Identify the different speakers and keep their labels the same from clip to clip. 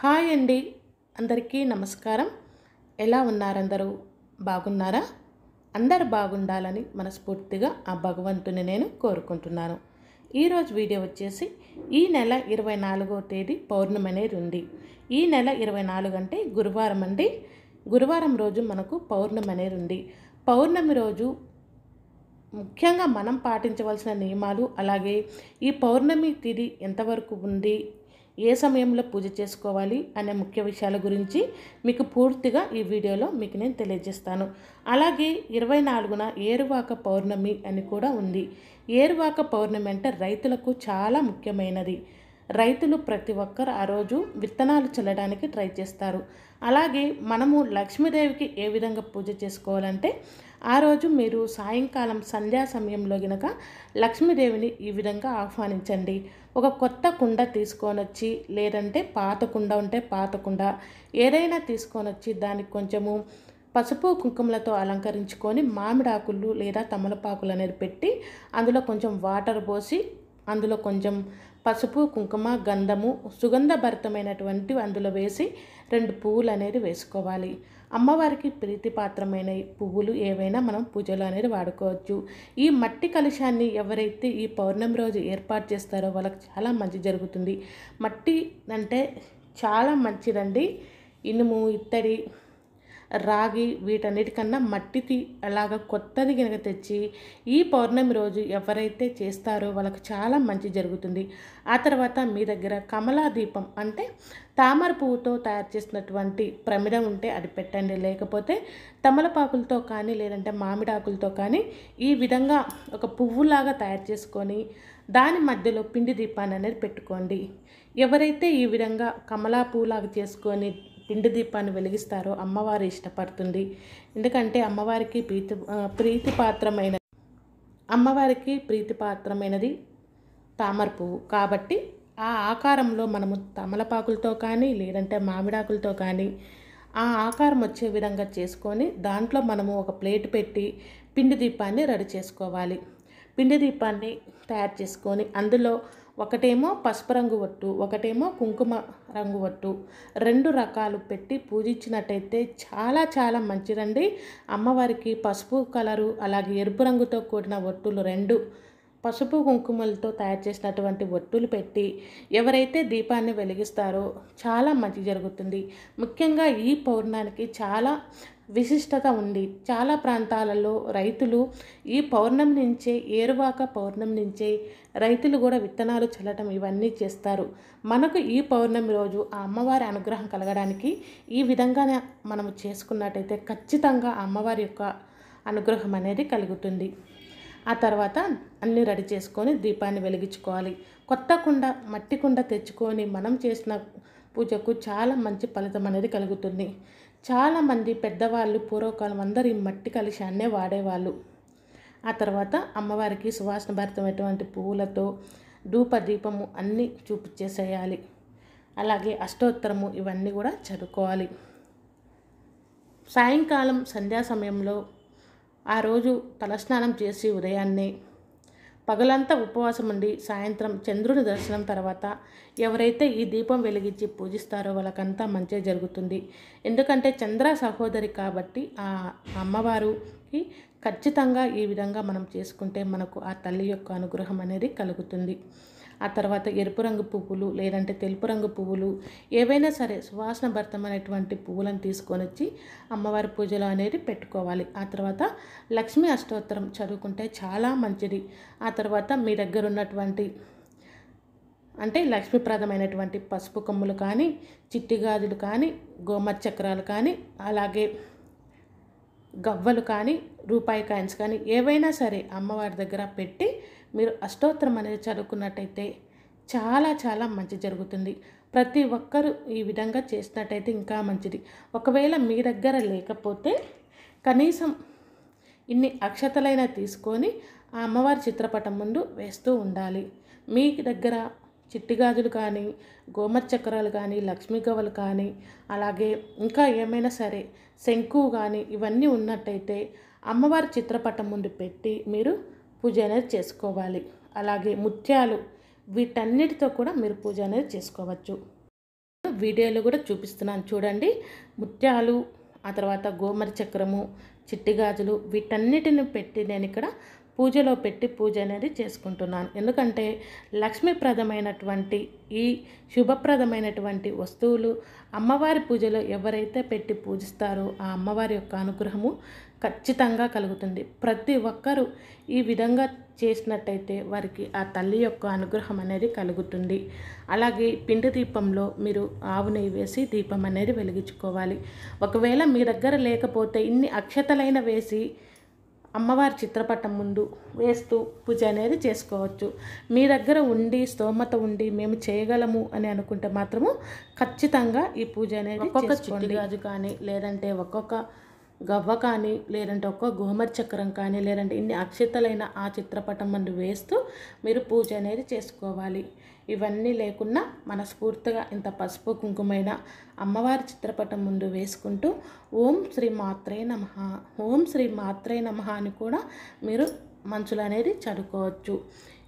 Speaker 1: Hi అండి. అందరికీ నమస్కారం. ఎలా ఉన్నారందరూ? బాగున్నారా? అందరు బాగుండాలని మనస్ఫూర్తిగా ఆ భగవంతుని నేను కోరుకుంటున్నాను. ఈరోజు వీడియో వచ్చేసి ఈ నెల ఇరవై నాలుగో తేదీ పౌర్ణమి అనేది ఉంది. ఈ నెల ఇరవై నాలుగు అంటే గురువారం అండి. గురువారం రోజు మనకు పౌర్ణమి అనేది ఉంది. పౌర్ణమి రోజు ముఖ్యంగా మనం పాటించవలసిన నియమాలు అలాగే ఈ పౌర్ణమి తిథి ఎంతవరకు ఉంది? ఏ సమయంలో పూజ చేసుకోవాలి అనే ముఖ్య విషయాల గురించి మీకు పూర్తిగా ఈ వీడియోలో మీకు నేను తెలియజేస్తాను. అలాగే ఇరవై నాలుగున ఏరువాక పౌర్ణమి అని కూడా ఉంది. ఏరువాక పౌర్ణమి అంటే రైతులకు చాలా ముఖ్యమైనది. రైతులు ప్రతి ఒక్కరు ఆ రోజు విత్తనాలు చల్లడానికి ట్రై చేస్తారు. అలాగే మనము లక్ష్మీదేవికి ఏ విధంగా పూజ చేసుకోవాలంటే ఆ రోజు మీరు సాయంకాలం సంధ్యా సమయంలో గనక లక్ష్మీదేవిని ఈ విధంగా ఆహ్వానించండి. ఒక కొత్త కుండ తీసుకొని వచ్చి లేదంటే పాత కుండ ఉంటే పాత కుండ ఏదైనా తీసుకొని వచ్చి దానికి కొంచెము పసుపు కుంకుమలతో అలంకరించుకొని మామిడాకులు లేదా తమలపాకులు అనేది పెట్టి అందులో కొంచెం వాటర్ పోసి అందులో కొంచెం పసుపు కుంకుమ గంధము సుగంధభరితమైనటువంటి అందులో వేసి రెండు పువ్వులు అనేది వేసుకోవాలి. అమ్మవారికి ప్రీతిపాత్రమైన పువ్వులు ఏవైనా మనం పూజలో అనేది వాడుకోవచ్చు. ఈ మట్టి కలుషాన్ని ఎవరైతే ఈ పౌర్ణమి రోజు ఏర్పాటు చేస్తారో వాళ్ళకి చాలా మంచి జరుగుతుంది. మట్టి అంటే చాలా మంచిదండి. ఇనుము ఇత్తడి రాగి వీటన్నిటికన్నా మట్టిది అలాగ కొత్తది కనుక తెచ్చి ఈ పౌర్ణమి రోజు ఎవరైతే చేస్తారో వాళ్ళకి చాలా మంచి జరుగుతుంది. ఆ తర్వాత మీ దగ్గర కమలా దీపం అంటే తామర పువ్వుతో తయారు చేసినటువంటి ప్రమిద ఉంటే అది పెట్టండి. లేకపోతే తమలపాకులతో కానీ లేదంటే మామిడాకులతో కానీ ఈ విధంగా ఒక పువ్వులాగా తయారు చేసుకొని దాని మధ్యలో పిండి దీపాన్ని అనేది పెట్టుకోండి. ఎవరైతే ఈ విధంగా కమలా పువ్వులాగా చేసుకొని పిండి దీపాన్ని వెలిగిస్తారో అమ్మవారు ఇష్టపడుతుంది. ఎందుకంటే అమ్మవారికి ప్రీతి ప్రీతిపాత్రమైన అమ్మవారికి ప్రీతిపాత్రమైనది తామర పువ్వు. కాబట్టి ఆ ఆకారంలో మనము తమలపాకులతో కానీ లేదంటే మామిడాకులతో కానీ ఆ ఆకారం వచ్చే విధంగా చేసుకొని దాంట్లో మనము ఒక ప్లేట్ పెట్టి పిండి దీపాన్ని రెడీ చేసుకోవాలి. పిండి దీపాన్ని తయారు చేసుకొని అందులో ఒకటేమో పసుపు రంగు ఒట్టు ఒకటేమో కుంకుమ రంగు ఒట్టు. రెండు రకాలు పెట్టి పూజించినట్టయితే చాలా చాలా మంచిదండి. అమ్మవారికి పసుపు కలరు అలాగే ఎరుపు రంగుతో కూడిన ఒట్టులు రెండు. పసుపు కుంకుమలతో తయారు చేసినటువంటి ఒట్టులు పెట్టి ఎవరైతే దీపాన్ని వెలిగిస్తారో చాలా మంచి జరుగుతుంది. ముఖ్యంగా ఈ పౌర్ణానికి చాలా విశిష్టత ఉంది. చాలా ప్రాంతాలలో రైతులు ఈ పౌర్ణమి నుంచే ఏరువాక పౌర్ణమి నుంచే రైతులు కూడా విత్తనాలు చల్లటం ఇవన్నీ చేస్తారు. మనకు ఈ పౌర్ణమి రోజు ఆ అమ్మవారి అనుగ్రహం కలగడానికి ఈ విధంగానే మనము చేసుకున్నట్టయితే ఖచ్చితంగా అమ్మవారి యొక్క అనుగ్రహం అనేది కలుగుతుంది. ఆ తర్వాత అన్నీ రెడీ చేసుకొని దీపాన్ని వెలిగించుకోవాలి. కొత్త కుండ మట్టి కుండ తెచ్చుకొని మనం చేసిన పూజకు చాలా మంచి ఫలితం అనేది కలుగుతుంది. చాలామంది పెద్దవాళ్ళు పూర్వకాలం అందరూ ఈ మట్టి కలశాన్నే వాడేవాళ్ళు. ఆ తర్వాత అమ్మవారికి సువాసన భరితమైనటువంటి పువ్వులతో ధూప దీపము అన్నీ చూపించేసేయాలి. అలాగే అష్టోత్తరము ఇవన్నీ కూడా చదువుకోవాలి. సాయంకాలం సంధ్యా సమయంలో ఆ రోజు తలస్నానం చేసి ఉదయాన్నే పగలంతా ఉపవాసం ఉండి సాయంత్రం చంద్రుని దర్శనం తర్వాత ఎవరైతే ఈ దీపం వెలిగించి పూజిస్తారో వాళ్ళకంతా మంచి జరుగుతుంది. ఎందుకంటే చంద్ర సహోదరి కాబట్టి ఆ అమ్మవారికి ఖచ్చితంగా ఈ విధంగా మనం చేసుకుంటే మనకు ఆ తల్లి యొక్క అనుగ్రహం అనేది కలుగుతుంది. ఆ తర్వాత ఎరుపు రంగు పువ్వులు లేదంటే తెలుపు రంగు పువ్వులు ఏవైనా సరే సువాసన భరితమైనటువంటి పువ్వులను తీసుకొని వచ్చి అమ్మవారి పూజలో అనేది పెట్టుకోవాలి. ఆ తర్వాత లక్ష్మీ అష్టోత్తరం చదువుకుంటే చాలా మంచిది. ఆ తర్వాత మీ దగ్గర ఉన్నటువంటి అంటే లక్ష్మీప్రదమైనటువంటి పసుపు కొమ్ములు కానీ చిట్టి గాజులు కానీ గోమర్ చక్రాలు కానీ అలాగే గవ్వలు కానీ రూపాయి కాయిన్స్ కానీ ఏవైనా సరే అమ్మవారి దగ్గర పెట్టి మీరు అష్టోత్తరం అనేది చదువుకున్నట్టయితే చాలా చాలా మంచి జరుగుతుంది. ప్రతి ఒక్కరూ ఈ విధంగా చేసినట్టయితే ఇంకా మంచిది. ఒకవేళ మీ దగ్గర లేకపోతే కనీసం ఇన్ని అక్షతలైనా తీసుకొని ఆ అమ్మవారి చిత్రపటం ముందు వేస్తూ ఉండాలి. మీ దగ్గర చిట్టి గాజులు కానీ గోమర్ చక్రాలు కానీ లక్ష్మీ గవ్వలు కానీ అలాగే ఇంకా ఏమైనా సరే శంకు కానీ ఇవన్నీ ఉన్నట్టయితే అమ్మవారి చిత్రపటం ముందు పెట్టి మీరు పూజ అనేది చేసుకోవాలి. అలాగే ముత్యాలు వీటన్నిటితో కూడా మీరు పూజ అనేది చేసుకోవచ్చు. వీడియోలో కూడా చూపిస్తున్నాను చూడండి. ముత్యాలు ఆ తర్వాత గోమరి చక్రము చిట్టి గాజులు వీటన్నిటిని పెట్టి నేను ఇక్కడ పూజలో పెట్టి పూజ అనేది చేసుకుంటున్నాను. ఎందుకంటే లక్ష్మీప్రదమైనటువంటి ఈ శుభప్రదమైనటువంటి వస్తువులు అమ్మవారి పూజలో ఎవరైతే పెట్టి పూజిస్తారో ఆ అమ్మవారి యొక్క అనుగ్రహము ఖచ్చితంగా కలుగుతుంది. ప్రతి ఒక్కరూ ఈ విధంగా చేసినట్టయితే వారికి ఆ తల్లి యొక్క అనుగ్రహం అనేది కలుగుతుంది. అలాగే పిండి దీపంలో మీరు ఆవు నెయ్యి వేసి దీపం అనేది వెలిగించుకోవాలి. ఒకవేళ మీ దగ్గర లేకపోతే ఇన్ని అక్షతలైన వేసి అమ్మవారి చిత్రపటం ముందు వేస్తూ పూజ అనేది చేసుకోవచ్చు. మీ దగ్గర ఉండి స్తోమత ఉండి మేము చేయగలము అని అనుకుంటే మాత్రము ఖచ్చితంగా ఈ పూజ అనేది ఒక్కొక్క చిట్టి గాజు కానీ లేదంటే ఒక్కొక్క గవ్వ కానీ లేదంటే ఒక్క గోమర్ చక్రం కానీ లేదంటే ఇన్ని అక్షతలైన ఆ చిత్రపటం ముందు వేస్తూ మీరు పూజ అనేది చేసుకోవాలి. ఇవన్నీ లేకున్నా మనస్ఫూర్తిగా ఇంత పసుపు కుంకుమైన అమ్మవారి చిత్రపటం ముందు వేసుకుంటూ ఓం శ్రీ మాత్రే నమ. ఓం శ్రీ మాత్రే నమ అని కూడా మీరు మంచులు అనేది చదువుకోవచ్చు.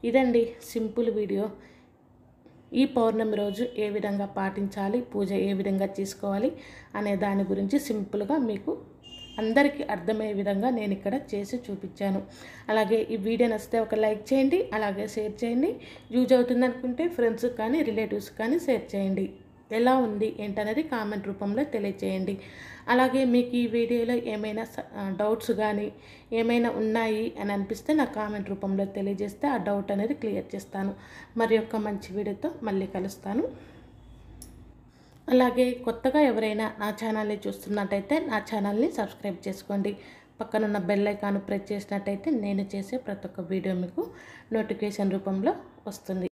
Speaker 1: ఇదండి సింపుల్ వీడియో. ఈ పౌర్ణమి రోజు ఏ విధంగా పాటించాలి పూజ ఏ విధంగా చేసుకోవాలి అనే దాని గురించి సింపుల్గా మీకు అందరికీ అర్థమయ్యే విధంగా నేను ఇక్కడ చేసి చూపించాను. అలాగే ఈ వీడియో నచ్చితే ఒక లైక్ చేయండి అలాగే షేర్ చేయండి. యూజ్ అవుతుంది అనుకుంటే ఫ్రెండ్స్ కానీ రిలేటివ్స్ కానీ షేర్ చేయండి. ఎలా ఉంది ఏంటనేది కామెంట్ రూపంలో తెలియచేయండి. అలాగే మీకు ఈ వీడియోలో ఏమైనా డౌట్స్ కానీ ఏమైనా ఉన్నాయి అని అనిపిస్తే నా కామెంట్ రూపంలో తెలియజేస్తే ఆ డౌట్ అనేది క్లియర్ చేస్తాను. మరి యొక్క మంచి వీడియోతో మళ్ళీ కలుస్తాను. అలాగే కొత్తగా ఎవరైనా నా ఛానల్ని చూస్తున్నట్టయితే నా ఛానల్ని సబ్స్క్రైబ్ చేసుకోండి. పక్కనున్న బెల్ ఐకాన్ ప్రెస్ చేసినట్టయితే నేను చేసే ప్రతి ఒక్క వీడియో మీకు నోటిఫికేషన్ రూపంలో వస్తుంది.